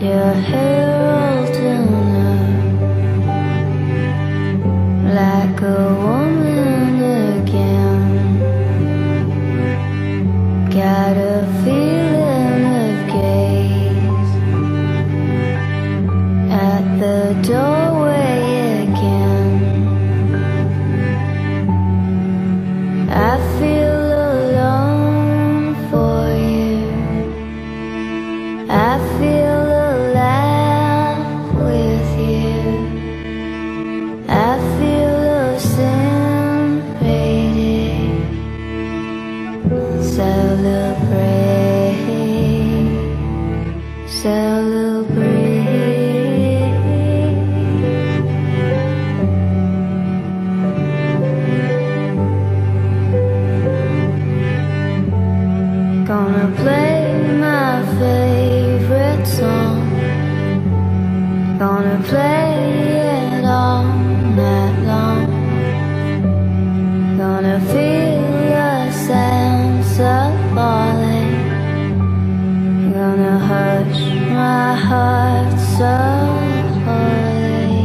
your head. Celebrate, celebrate. Gonna play my favorite song. Gonna play. gonna hush my heart so holy.